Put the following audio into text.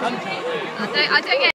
I don't, I don't get